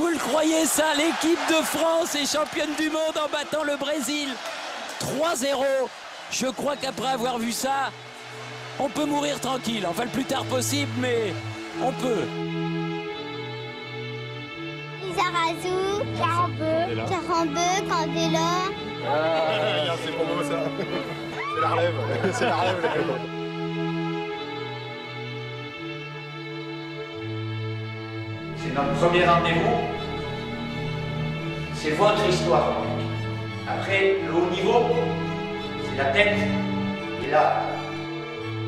Vous le croyez ça L'équipe de France est championne du monde en battant le Brésil 3-0. Je crois qu'après avoir vu ça, on peut mourir tranquille. Enfin, le plus tard possible, mais on peut. Carambeu, Carambeu, Candela. Ah, c'est pour moi ça. C'est la relève. C'est la relève. Premier rendez-vous. C'est votre histoire. Après, le haut niveau, c'est la tête et là,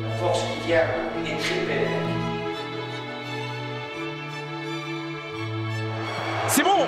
la force qui vient des C'est bon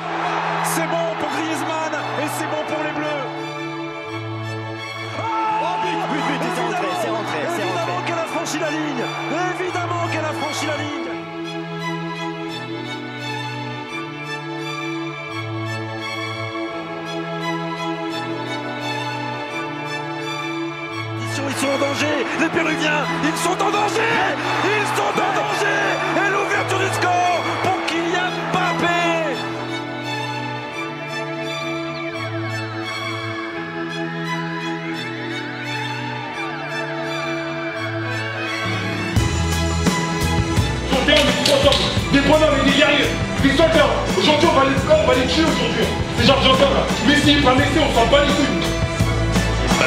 Les Péruviens, ils sont en danger Ils sont en danger Et l'ouverture du score pour Kylian Mbappé. Des bonhommes et des guerriers. Des soldats. Aujourd'hui, on va les, on va les tuer aujourd'hui. Ces Argentins là. Messi, pas Messi, on s'en bat les couilles.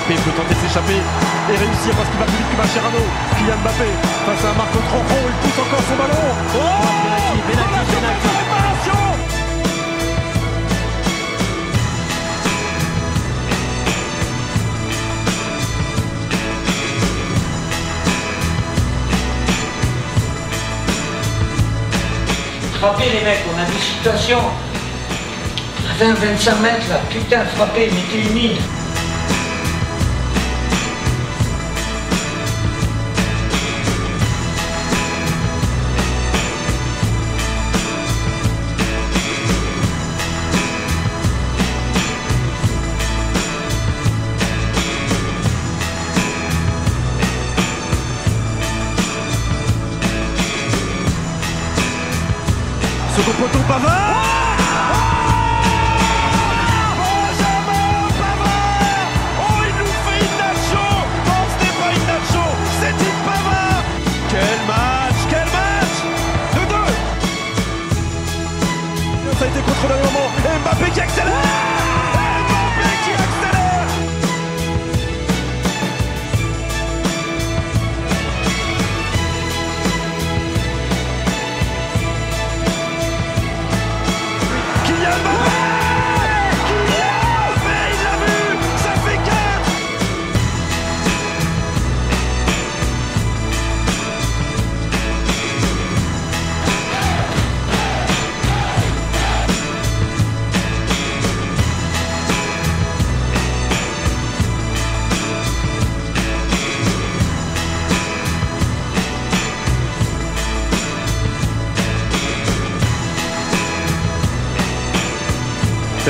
Mbappé peut tenter de s'échapper et réussir parce qu'il va plus vite que Mascherano. Kylian Mbappé face à Marco Tronjon, il pousse encore son ballon. Oh Frappez les mecs, on a des situations. À 20-25 mètres là, putain, frappez, mettez une mine. 2-2 Ça a été contrôlé à un moment. Mbappé qui accélère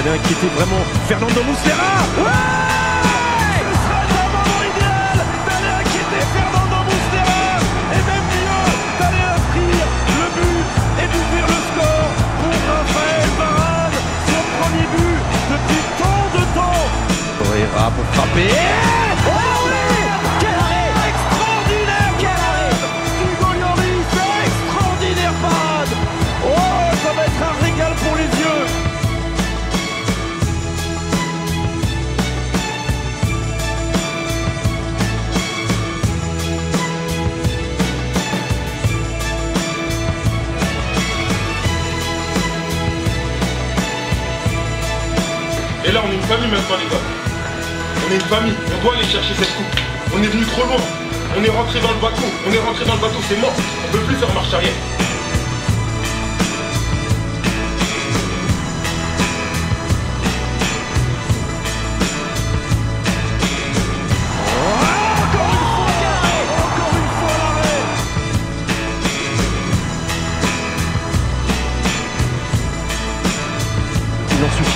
allait inquiéter vraiment Fernando Muslera. Ouais Ce sera maintenant, les gars. On est une famille. On doit aller chercher cette coupe. On est venu trop loin. On est rentré dans le bateau. On est rentré dans le bateau, c'est mort. On peut plus faire marche arrière.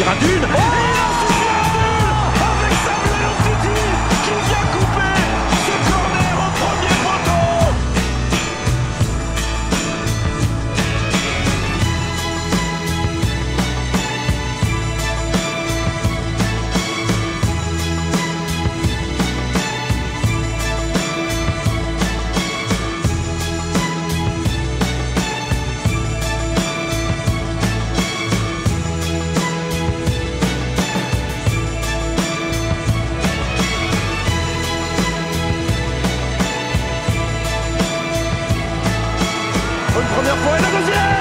Encore une apoio da cozinha!